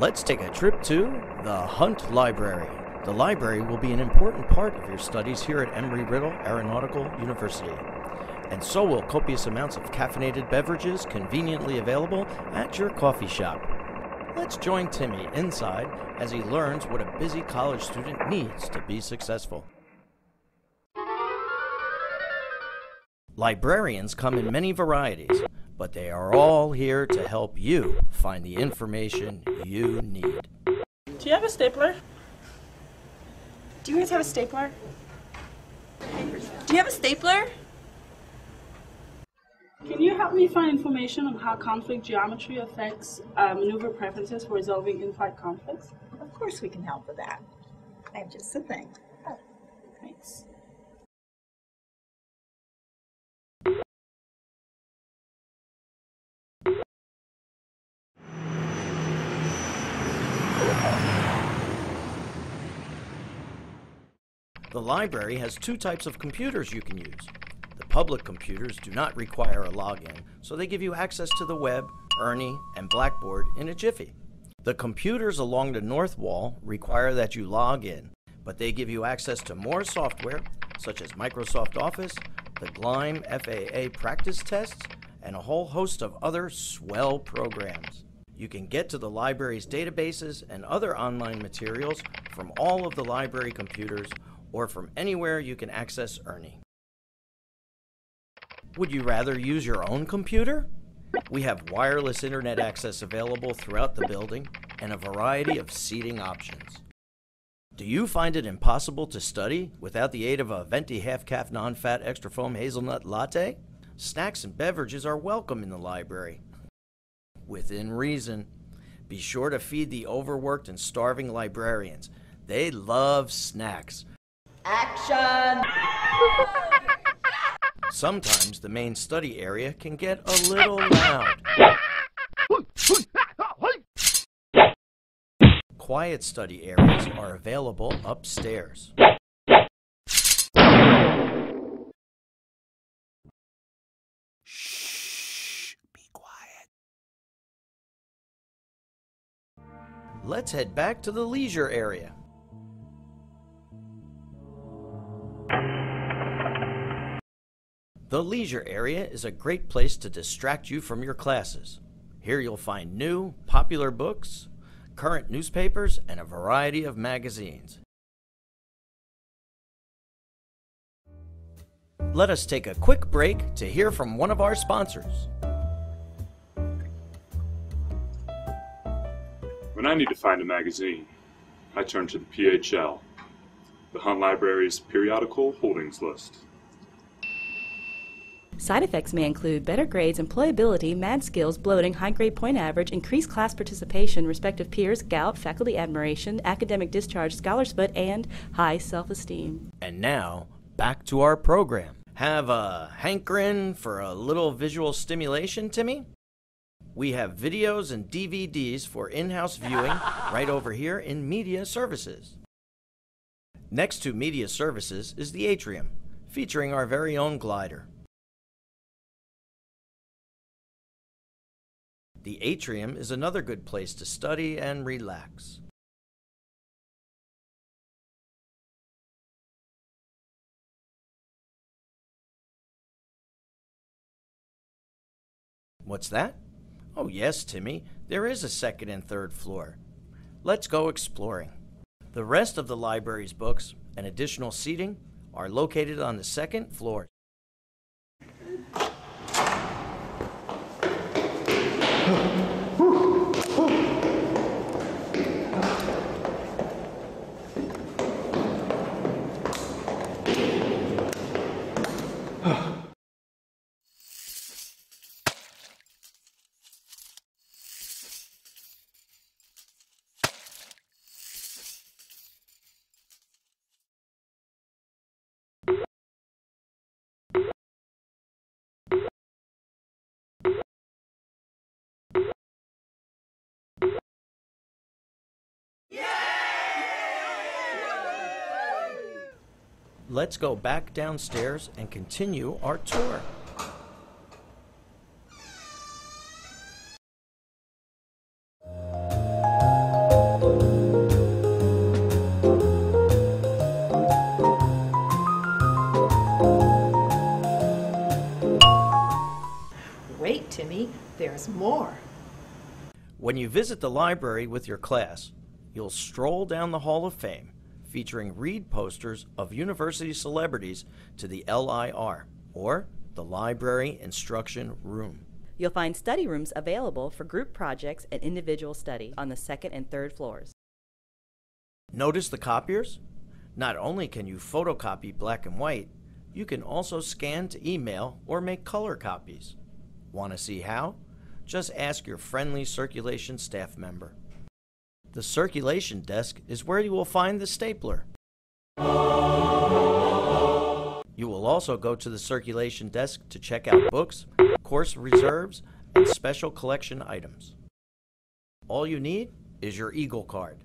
Let's take a trip to the Hunt Library. The library will be an important part of your studies here at Embry-Riddle Aeronautical University. And so will copious amounts of caffeinated beverages conveniently available at your coffee shop. Let's join Timmy inside as he learns what a busy college student needs to be successful. Librarians come in many varieties, but they are all here to help you find the information you need. Do you have a stapler? Do you guys have a stapler? Do you have a stapler? Can you help me find information on how conflict geometry affects uh, maneuver preferences for resolving in-flight conflicts? Of course we can help with that. I have just a thing. Thanks. The library has two types of computers you can use. The public computers do not require a login, so they give you access to the web, Ernie, and Blackboard in a jiffy. The computers along the north wall require that you log in, but they give you access to more software, such as Microsoft Office, the Gleim FAA practice tests, and a whole host of other swell programs. You can get to the library's databases and other online materials from all of the library computers or from anywhere you can access Ernie. Would you rather use your own computer? We have wireless internet access available throughout the building and a variety of seating options. Do you find it impossible to study without the aid of a venti half caf non fat extra foam hazelnut latte? Snacks and beverages are welcome in the library. Within reason. Be sure to feed the overworked and starving librarians. They love snacks. Action! Sometimes the main study area can get a little loud. Quiet study areas are available upstairs. Shh, be quiet. Let's head back to the leisure area. The leisure area is a great place to distract you from your classes. Here you'll find new, popular books, current newspapers, and a variety of magazines. Let us take a quick break to hear from one of our sponsors. When I need to find a magazine, I turn to the PHL, the Hunt Library's periodical holdings list. Side effects may include better grades, employability, mad skills, bloating, high grade point average, increased class participation, respective peers, gout, faculty admiration, academic discharge, scholar's foot, and high self esteem. And now, back to our program. Have a hankering for a little visual stimulation, Timmy? We have videos and DVDs for in house viewing right over here in Media Services. Next to Media Services is the Atrium, featuring our very own glider. The atrium is another good place to study and relax. What's that? Oh, yes, Timmy, there is a second and third floor. Let's go exploring. The rest of the library's books and additional seating are located on the second floor. let's go back downstairs and continue our tour. Wait, Timmy, there's more. When you visit the library with your class, you'll stroll down the Hall of Fame featuring read posters of university celebrities to the LIR, or the Library Instruction Room. You'll find study rooms available for group projects and individual study on the second and third floors. Notice the copiers? Not only can you photocopy black and white, you can also scan to email or make color copies. Want to see how? Just ask your friendly circulation staff member. The circulation desk is where you will find the stapler. You will also go to the circulation desk to check out books, course reserves, and special collection items. All you need is your Eagle card.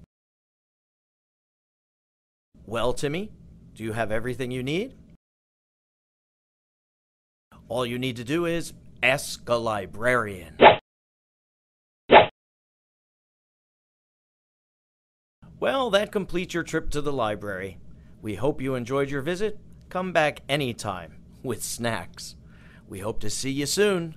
Well, Timmy, do you have everything you need? All you need to do is ask a librarian. Well, that completes your trip to the library. We hope you enjoyed your visit. Come back anytime with snacks. We hope to see you soon.